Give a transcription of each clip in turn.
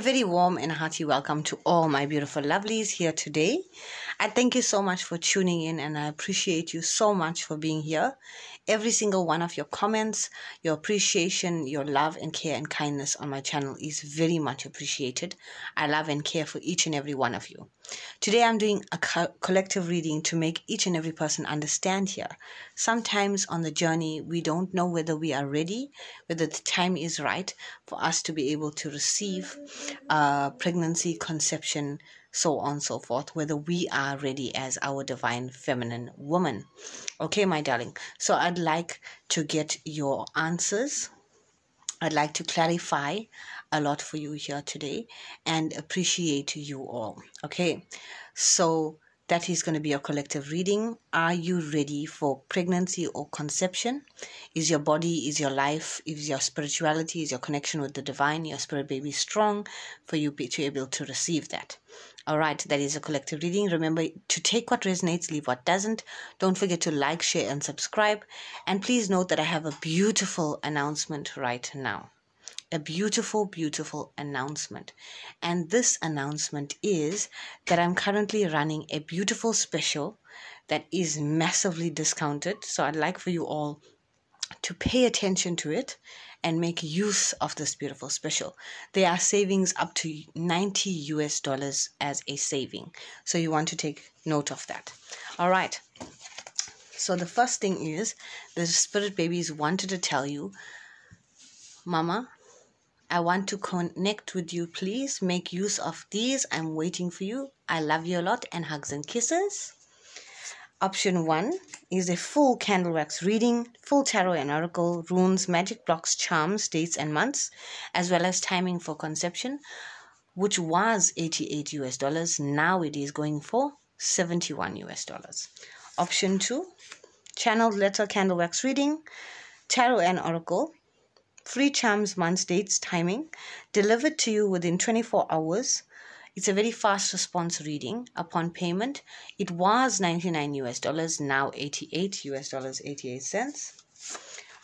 Very warm and hearty welcome to all my beautiful lovelies here today. I thank you so much for tuning in and I appreciate you so much for being here. Every single one of your comments, your appreciation, your love and care and kindness on my channel is very much appreciated. I love and care for each and every one of you. Today I'm doing a co- collective reading to make each and every person understand here. Sometimes on the journey, we don't know whether we are ready, whether the time is right for us to be able to receive uh, pregnancy, conception, so on and so forth, whether we are ready as our divine feminine woman. Okay, my darling. So I'd like to get your answers. I'd like to clarify a lot for you here today and appreciate you all. Okay, so that is going to be a collective reading. Are you ready for pregnancy or conception? Is your body, is your life, is your spirituality, is your connection with the divine, your spirit baby strong for you to be able to receive that? All right, that is a collective reading. Remember to take what resonates, leave what doesn't. Don't forget to like, share, and subscribe. And please note that I have a beautiful announcement right now a beautiful, beautiful announcement. And this announcement is that I'm currently running a beautiful special that is massively discounted. So I'd like for you all to pay attention to it and make use of this beautiful special. There are savings up to 90 US dollars as a saving. So you want to take note of that. All right. So the first thing is the spirit babies wanted to tell you, Mama, I want to connect with you. Please make use of these. I'm waiting for you. I love you a lot and hugs and kisses. Option one is a full candle wax reading, full tarot and oracle, runes, magic blocks, charms, dates, and months, as well as timing for conception, which was 88 US dollars. Now it is going for 71 US dollars. Option two, channeled letter candle wax reading, tarot and oracle, free charms months dates timing delivered to you within 24 hours it's a very fast response reading upon payment. It was 99 us dollars now 88 us dollars 88 cents.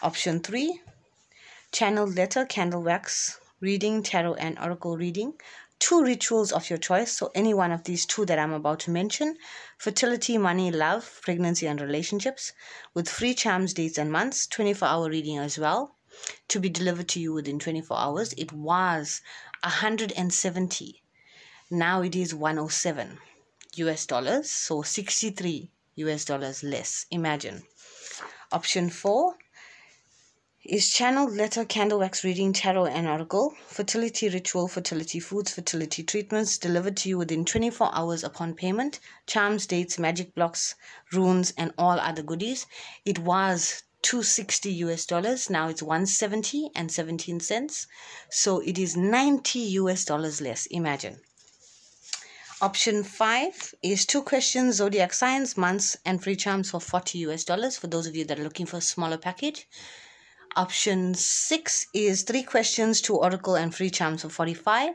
Option 3 channel letter candle wax reading tarot and oracle reading. Two rituals of your choice. So any one of these two that i'm about to mention. Fertility money love pregnancy and relationships with free charms dates and months. 24 hour reading as well. To be delivered to you within 24 hours. It was 170. Now it is 107 US dollars, so 63 US dollars less. Imagine. Option 4 is channel letter candle wax reading tarot and oracle fertility ritual fertility foods fertility treatments delivered to you within 24 hours upon payment charms dates magic blocks runes and all other goodies it was 260 US dollars. Now it's 170 and 17 cents. So it is 90 US dollars less. Imagine. Option 5 is two questions, zodiac signs, months, and free charms for 40 US dollars for those of you that are looking for a smaller package. Option 6 is three questions, two oracle, and free charms for 45.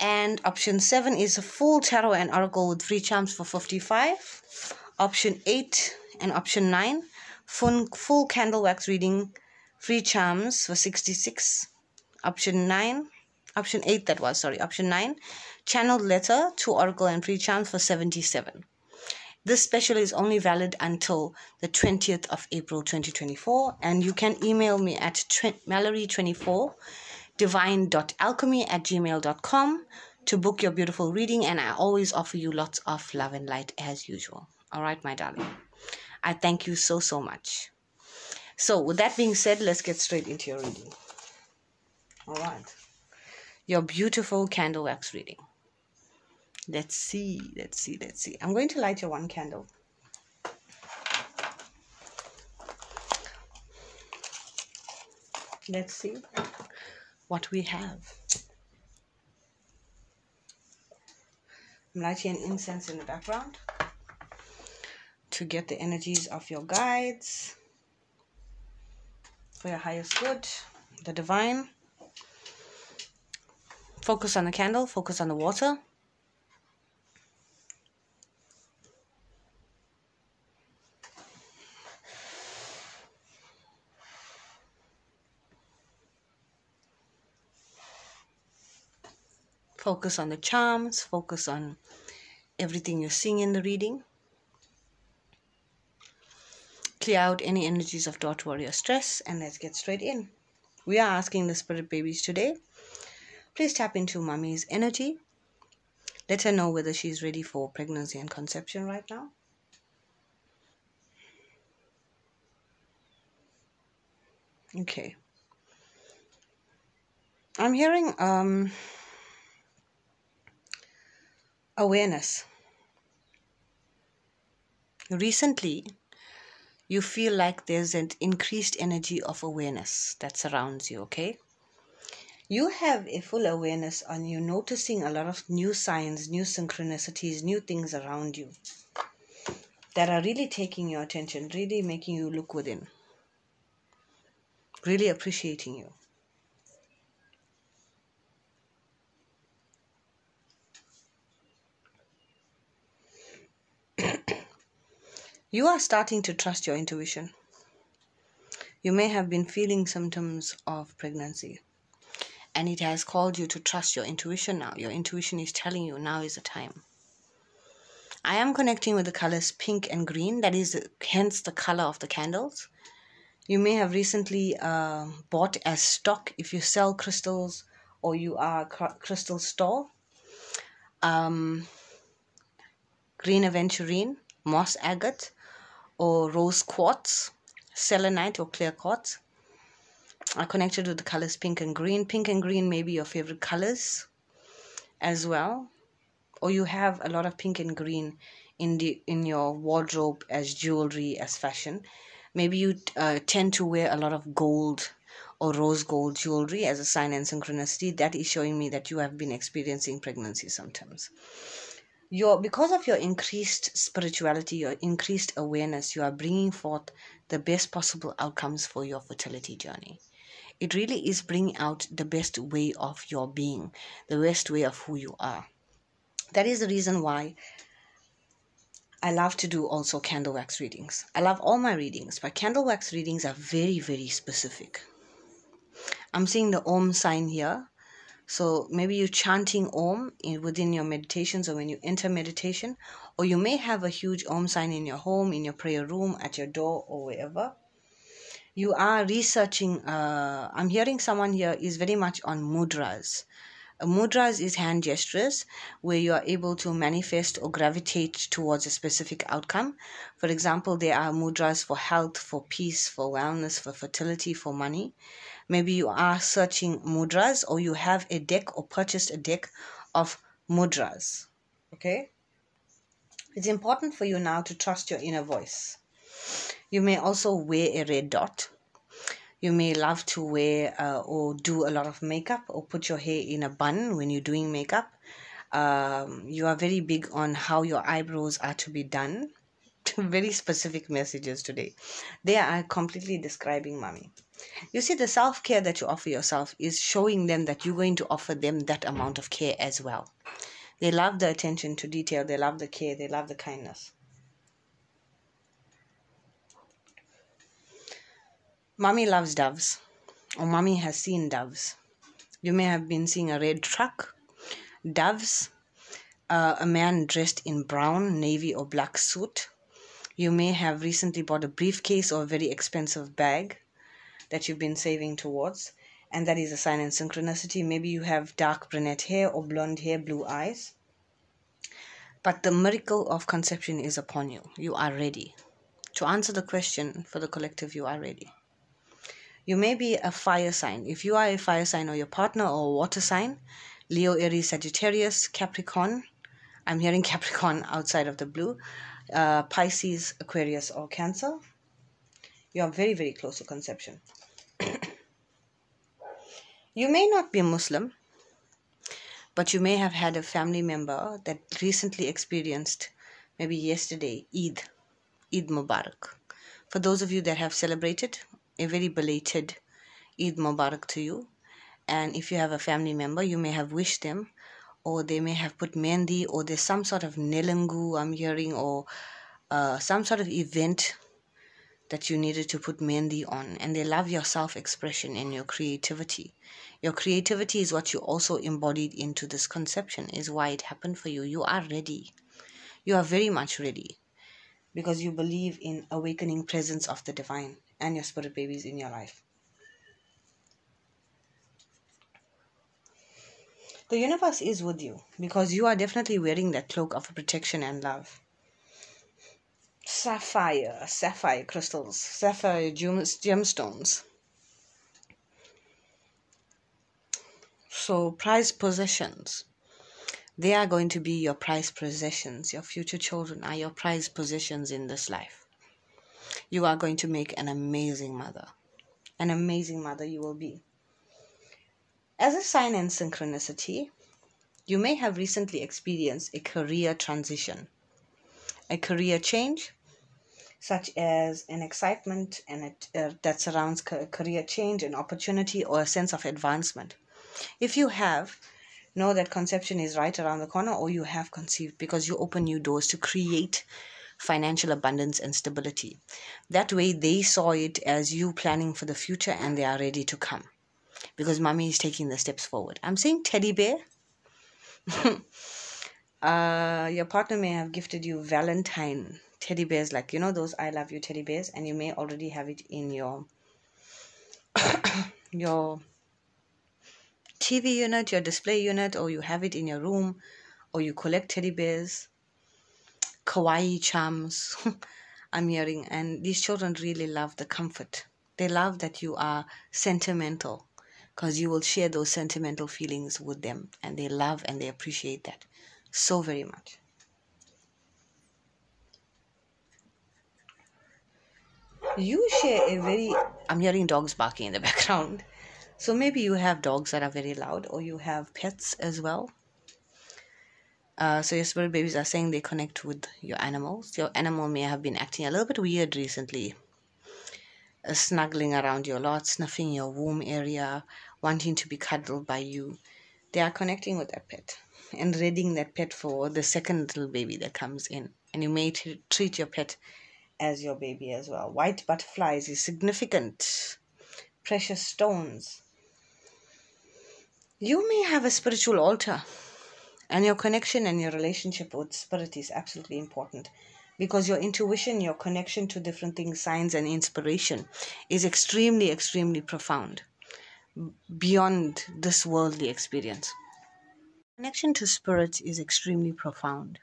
And option 7 is a full tarot and oracle with free charms for 55. Option 8 and option 9 full, full candle wax reading free charms for 66 option 9 option 8 that was sorry option 9 channeled letter to oracle and free charms for 77 this special is only valid until the 20th of April 2024 and you can email me at mallory24 divine.alchemy at gmail.com to book your beautiful reading and I always offer you lots of love and light as usual. All right, my darling. I thank you so, so much. So, with that being said, let's get straight into your reading. All right. Your beautiful candle wax reading. Let's see, let's see, let's see. I'm going to light your one candle. Let's see what we have. I'm lighting an incense in the background to get the energies of your guides for your highest good, the divine. Focus on the candle, focus on the water. Focus on the charms, focus on everything you're seeing in the reading. Clear out any energies of doubt, worry, or stress, and let's get straight in. We are asking the spirit babies today. Please tap into mommy's energy. Let her know whether she's ready for pregnancy and conception right now. Okay. I'm hearing um awareness. Recently, you feel like there's an increased energy of awareness that surrounds you, okay? You have a full awareness on you noticing a lot of new signs, new synchronicities, new things around you that are really taking your attention, really making you look within, really appreciating you. You are starting to trust your intuition. You may have been feeling symptoms of pregnancy, and it has called you to trust your intuition now. Your intuition is telling you now is the time. I am connecting with the colors pink and green, that is hence the color of the candles. You may have recently uh, bought as stock if you sell crystals or you are a crystal store. Um, green aventurine, moss agate, or rose quartz, selenite or clear quartz. Are connected with the colors pink and green. Pink and green may be your favorite colors as well. Or you have a lot of pink and green in the in your wardrobe as jewelry, as fashion. Maybe you uh, tend to wear a lot of gold or rose gold jewelry as a sign and synchronicity. That is showing me that you have been experiencing pregnancy sometimes your because of your increased spirituality your increased awareness you are bringing forth the best possible outcomes for your fertility journey it really is bringing out the best way of your being the best way of who you are that is the reason why I love to do also candle wax readings. I love all my readings, but candle wax readings are very, very specific. I'm seeing the Om sign here. So maybe you're chanting Om in, within your meditations or when you enter meditation, or you may have a huge Om sign in your home, in your prayer room, at your door, or wherever. You are researching. Uh, I'm hearing someone here is very much on mudras. Mudras is hand gestures where you are able to manifest or gravitate towards a specific outcome. For example, there are mudras for health, for peace, for wellness, for fertility, for money. Maybe you are searching mudras or you have a deck or purchased a deck of mudras. Okay? It's important for you now to trust your inner voice. You may also wear a red dot. You may love to wear uh, or do a lot of makeup or put your hair in a bun when you're doing makeup. Um, you are very big on how your eyebrows are to be done. very specific messages today. They are completely describing mommy. You see, the self care that you offer yourself is showing them that you're going to offer them that amount of care as well. They love the attention to detail, they love the care, they love the kindness. Mommy loves doves, or mommy has seen doves. You may have been seeing a red truck, doves, uh, a man dressed in brown, navy, or black suit. You may have recently bought a briefcase or a very expensive bag that you've been saving towards, and that is a sign in synchronicity. Maybe you have dark brunette hair or blonde hair, blue eyes. But the miracle of conception is upon you. You are ready. To answer the question for the collective, you are ready. You may be a fire sign. If you are a fire sign or your partner or a water sign, Leo, Aries, Sagittarius, Capricorn, I'm hearing Capricorn outside of the blue, uh, Pisces, Aquarius, or Cancer, you are very, very close to conception. you may not be a Muslim, but you may have had a family member that recently experienced, maybe yesterday, Eid, Eid Mubarak. For those of you that have celebrated, a very belated Eid Mubarak to you. And if you have a family member, you may have wished them, or they may have put mendi, or there's some sort of nelangu I'm hearing, or uh, some sort of event that you needed to put Mendi on, and they love your self expression and your creativity. Your creativity is what you also embodied into this conception, is why it happened for you. You are ready. You are very much ready because you believe in awakening presence of the divine and your spirit babies in your life. The universe is with you because you are definitely wearing that cloak of protection and love. Sapphire, sapphire crystals, sapphire gemstones. So, prized possessions. They are going to be your prized possessions. Your future children are your prized possessions in this life. You are going to make an amazing mother. An amazing mother you will be. As a sign in synchronicity, you may have recently experienced a career transition, a career change, such as an excitement and it, uh, that surrounds career change, an opportunity, or a sense of advancement. If you have, know that conception is right around the corner, or you have conceived because you open new doors to create financial abundance and stability. That way, they saw it as you planning for the future and they are ready to come because mommy is taking the steps forward. I'm saying teddy bear. uh, your partner may have gifted you Valentine teddy bears, like you know those I love you teddy bears, and you may already have it in your your TV unit, your display unit, or you have it in your room, or you collect teddy bears, kawaii charms. I'm hearing, and these children really love the comfort. They love that you are sentimental because you will share those sentimental feelings with them and they love and they appreciate that so very much. You share a very, I'm hearing dogs barking in the background. So maybe you have dogs that are very loud or you have pets as well. Uh, so your spirit babies are saying they connect with your animals. Your animal may have been acting a little bit weird recently snuggling around you a lot, snuffing your womb area, wanting to be cuddled by you. They are connecting with that pet and readying that pet for the second little baby that comes in. And you may t- treat your pet as your baby as well. White butterflies is significant. Precious stones. You may have a spiritual altar, and your connection and your relationship with spirit is absolutely important because your intuition, your connection to different things, signs, and inspiration is extremely, extremely profound beyond this worldly experience. Connection to spirit is extremely profound.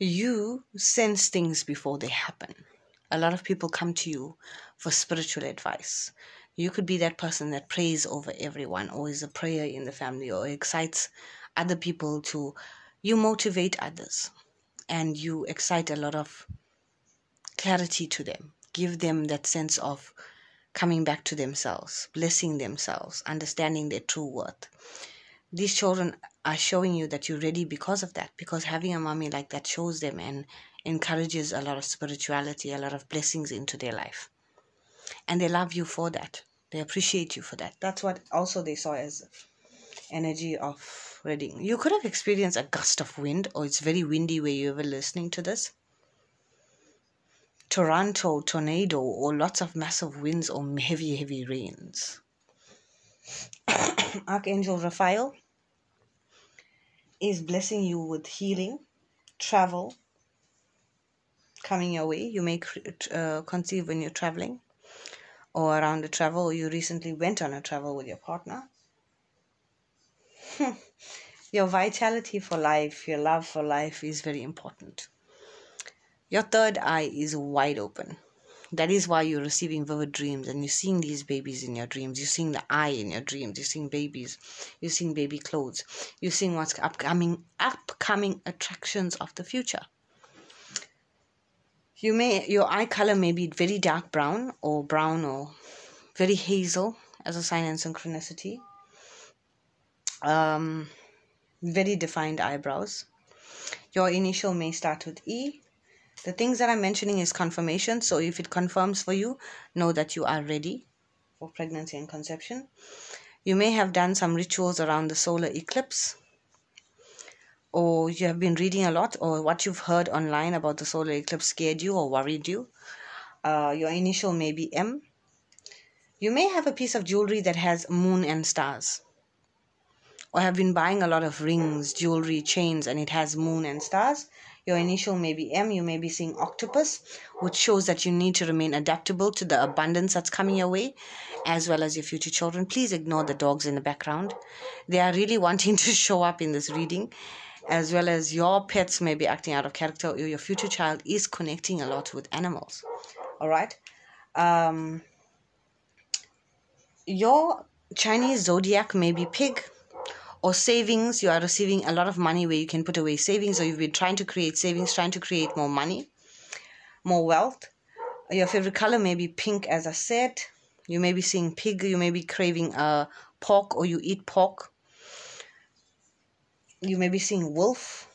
You sense things before they happen. A lot of people come to you for spiritual advice. You could be that person that prays over everyone, or is a prayer in the family, or excites other people to you motivate others and you excite a lot of clarity to them. Give them that sense of coming back to themselves blessing themselves understanding their true worth. These children are showing you that you're ready because of that because having a mommy like that shows them and encourages a lot of spirituality a lot of blessings into their life and they love you for that they appreciate you for that that's what also they saw as energy of Reading. You could have experienced a gust of wind, or it's very windy where you were listening to this. Toronto, tornado, or lots of massive winds or heavy, heavy rains. Archangel Raphael is blessing you with healing, travel coming your way. You may uh, conceive when you're traveling or around a travel, you recently went on a travel with your partner. Hmm. your vitality for life, your love for life is very important. Your third eye is wide open. That is why you're receiving vivid dreams and you're seeing these babies in your dreams. You're seeing the eye in your dreams. You're seeing babies. You're seeing baby clothes. You're seeing what's upcoming upcoming attractions of the future. You may your eye color may be very dark brown or brown or very hazel as a sign and synchronicity um, very defined eyebrows. Your initial may start with E. The things that I'm mentioning is confirmation. So if it confirms for you, know that you are ready for pregnancy and conception. You may have done some rituals around the solar eclipse or you have been reading a lot, or what you've heard online about the solar eclipse scared you or worried you. Uh, your initial may be M. You may have a piece of jewelry that has moon and stars or have been buying a lot of rings, jewelry, chains, and it has moon and stars. Your initial may be M, you may be seeing octopus, which shows that you need to remain adaptable to the abundance that's coming your way, as well as your future children. Please ignore the dogs in the background. They are really wanting to show up in this reading, as well as your pets may be acting out of character, or your future child is connecting a lot with animals. All right. Um, your Chinese zodiac may be pig, or savings. You are receiving a lot of money where you can put away savings or you've been trying to create savings trying to create more money more wealth. Your favorite color may be pink as i said. You may be seeing pig. You may be craving uh, pork or you eat pork you may be seeing wolf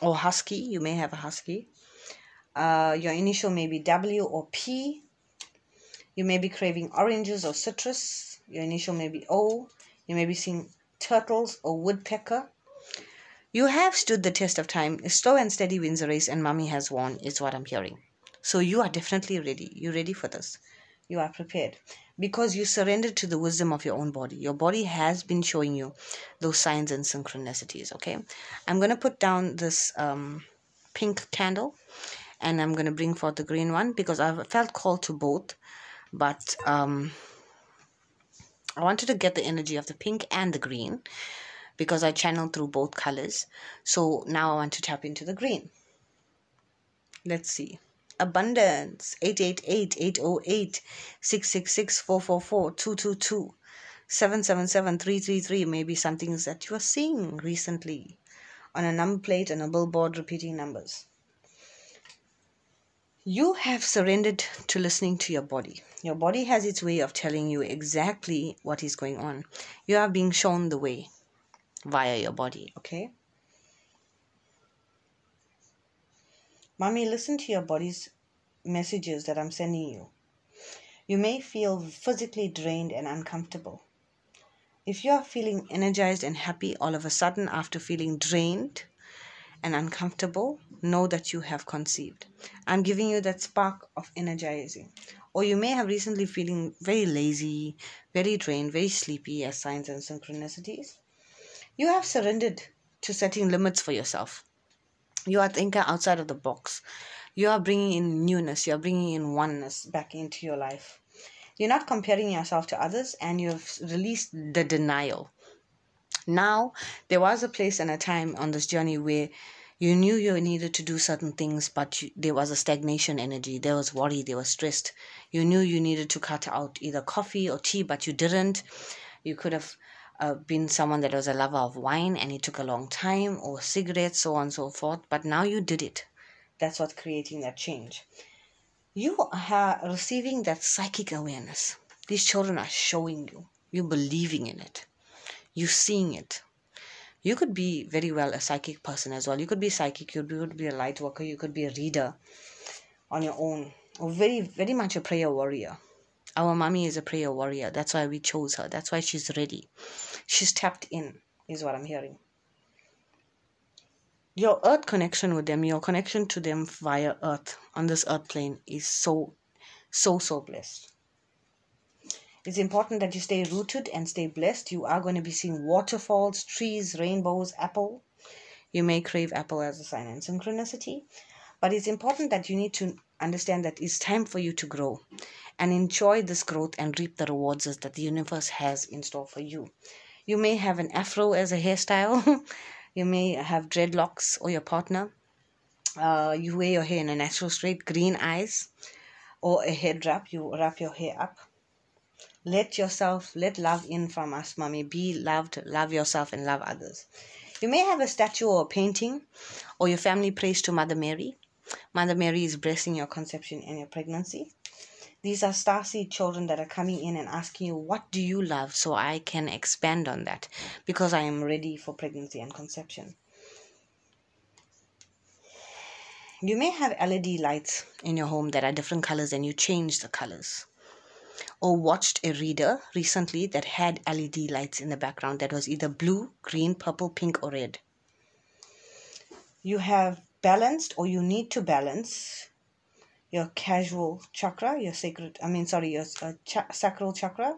or husky you may have a husky uh, your initial may be w or p you may be craving oranges or citrus your initial may be o you may be seeing turtles, or woodpecker. You have stood the test of time. Slow and steady wins the race, and mommy has won, is what I'm hearing. So you are definitely ready. You're ready for this. You are prepared because you surrendered to the wisdom of your own body. Your body has been showing you those signs and synchronicities. Okay, I'm going to put down this um, pink candle and I'm going to bring forth the green one because I've felt called to both, but um, I wanted to get the energy of the pink and the green because I channeled through both colors. So now I want to tap into the green. Let's see. Abundance 888 808 666 444 222 777 333 maybe some things that you are seeing recently on a number plate and a billboard repeating numbers. You have surrendered to listening to your body. Your body has its way of telling you exactly what is going on. You are being shown the way via your body, okay? Mommy, listen to your body's messages that I'm sending you. You may feel physically drained and uncomfortable. If you are feeling energized and happy all of a sudden after feeling drained, and uncomfortable, know that you have conceived. I'm giving you that spark of energizing. Or you may have recently feeling very lazy, very drained, very sleepy as signs and synchronicities. You have surrendered to setting limits for yourself. You are thinking outside of the box. You are bringing in newness. You are bringing in oneness back into your life. You're not comparing yourself to others and you've released the denial now, there was a place and a time on this journey where you knew you needed to do certain things, but you, there was a stagnation energy. There was worry, there was stress. You knew you needed to cut out either coffee or tea, but you didn't. You could have uh, been someone that was a lover of wine and it took a long time, or cigarettes, so on and so forth. But now you did it. That's what creating that change. You are receiving that psychic awareness. These children are showing you. You're believing in it you're seeing it you could be very well a psychic person as well you could be psychic you could be a light worker you could be a reader on your own or very very much a prayer warrior our mommy is a prayer warrior. That's why we chose her. That's why she's ready. She's tapped in is what i'm hearing. Your earth connection with them your connection to them via earth on this earth plane is so so so blessed. It's important that you stay rooted and stay blessed. You are going to be seeing waterfalls, trees, rainbows, apple. You may crave apple as a sign and synchronicity, but it's important that you need to understand that it's time for you to grow and enjoy this growth and reap the rewards that the universe has in store for you. You may have an afro as a hairstyle, you may have dreadlocks or your partner. Uh, you wear your hair in a natural straight, green eyes, or a head wrap. You wrap your hair up let yourself, let love in from us, mommy. Be loved, love yourself, and love others. You may have a statue or a painting, or your family prays to Mother Mary. Mother Mary is blessing your conception and your pregnancy. These are starseed children that are coming in and asking you, What do you love? So I can expand on that because I am ready for pregnancy and conception. You may have LED lights in your home that are different colors and you change the colors or watched a reader recently that had LED lights in the background that was either blue, green, purple, pink, or red. you have balanced or you need to balance your casual chakra, your sacred, I mean, sorry, your uh, cha- sacral chakra,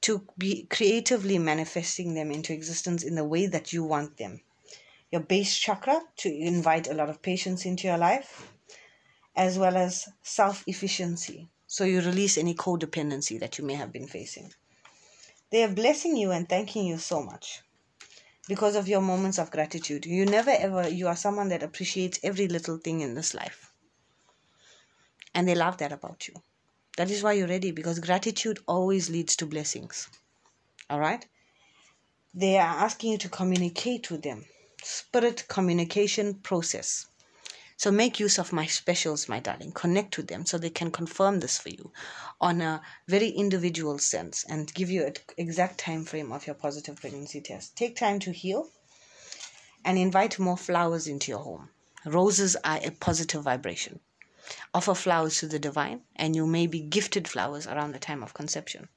to be creatively manifesting them into existence in the way that you want them. Your base chakra, to invite a lot of patience into your life, as well as self efficiency. So you release any codependency that you may have been facing. They are blessing you and thanking you so much because of your moments of gratitude. You never ever, you are someone that appreciates every little thing in this life. And they love that about you. That is why you're ready because gratitude always leads to blessings. All right? They are asking you to communicate with them. Spirit communication process. So make use of my specials, my darling. Connect with them so they can confirm this for you on a very individual sense and give you an exact time frame of your positive pregnancy test. Take time to heal and invite more flowers into your home. Roses are a positive vibration. Offer flowers to the divine, and you may be gifted flowers around the time of conception.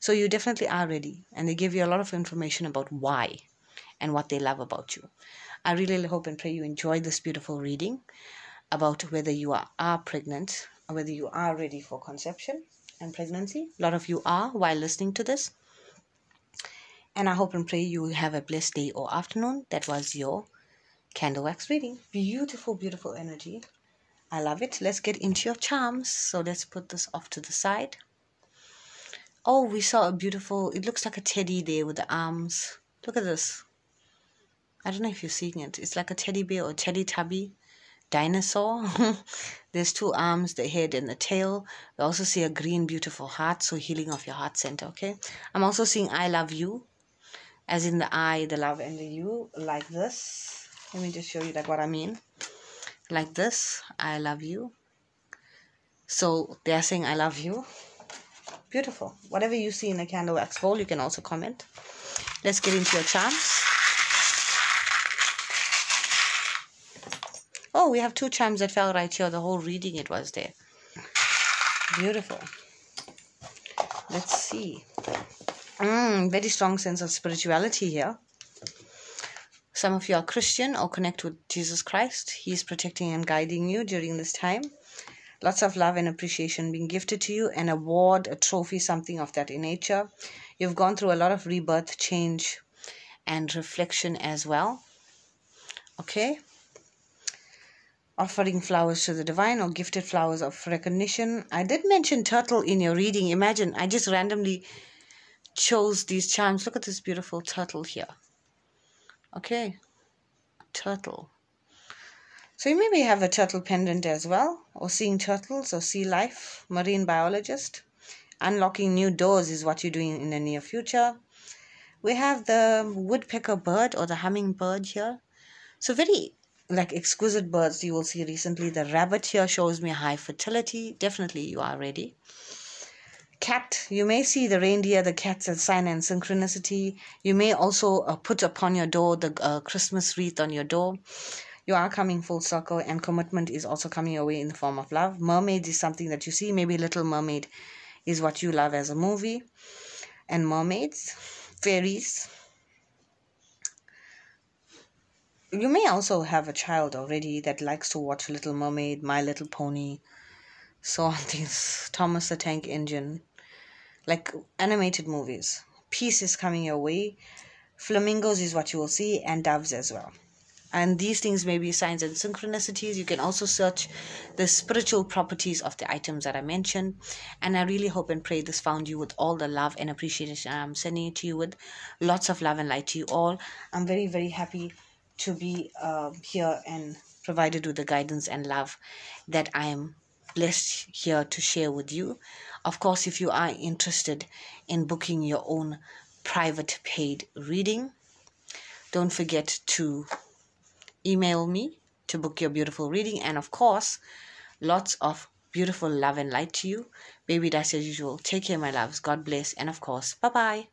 So you definitely are ready, and they give you a lot of information about why and what they love about you. I really hope and pray you enjoy this beautiful reading about whether you are, are pregnant or whether you are ready for conception and pregnancy. A lot of you are while listening to this. And I hope and pray you have a blessed day or afternoon. That was your candle wax reading. Beautiful, beautiful energy. I love it. Let's get into your charms. So let's put this off to the side. Oh, we saw a beautiful, it looks like a teddy there with the arms. Look at this. I don't know if you're seeing it. It's like a teddy bear or teddy tubby dinosaur. There's two arms, the head and the tail. We also see a green, beautiful heart, so healing of your heart center, okay? I'm also seeing I love you, as in the I, the love, and the you, like this. Let me just show you like what I mean. Like this, I love you. So they're saying I love you. Beautiful. Whatever you see in the candle wax bowl, you can also comment. Let's get into your charms. Oh, we have two charms that fell right here. The whole reading it was there. Beautiful. Let's see. Mm, very strong sense of spirituality here. Some of you are Christian or connect with Jesus Christ. He is protecting and guiding you during this time. Lots of love and appreciation being gifted to you, an award, a trophy, something of that in nature. You've gone through a lot of rebirth, change, and reflection as well. Okay offering flowers to the divine or gifted flowers of recognition. I did mention turtle in your reading. Imagine I just randomly chose these charms. Look at this beautiful turtle here. Okay, turtle. So you maybe have a turtle pendant as well, or seeing turtles or sea life, marine biologist. Unlocking new doors is what you're doing in the near future. We have the woodpecker bird or the hummingbird here. So very like exquisite birds you will see recently. The rabbit here shows me high fertility. Definitely you are ready. Cat, you may see the reindeer, the cats sign and synchronicity. You may also uh, put upon your door the uh, Christmas wreath on your door. You are coming full circle, and commitment is also coming your way in the form of love. Mermaids is something that you see. Maybe Little Mermaid is what you love as a movie. And mermaids, fairies, you may also have a child already that likes to watch Little Mermaid, My Little Pony, so on things, Thomas the Tank Engine, like animated movies. Peace is coming your way. Flamingos is what you will see, and doves as well. And these things may be signs and synchronicities. You can also search the spiritual properties of the items that I mentioned. And I really hope and pray this found you with all the love and appreciation I'm sending it to you with. Lots of love and light to you all. I'm very, very happy to be uh, here and provided with the guidance and love that I am blessed here to share with you. Of course, if you are interested in booking your own private paid reading, don't forget to email me to book your beautiful reading. And of course, lots of beautiful love and light to you. Baby, that's as usual. Take care, my loves. God bless. And of course, bye bye.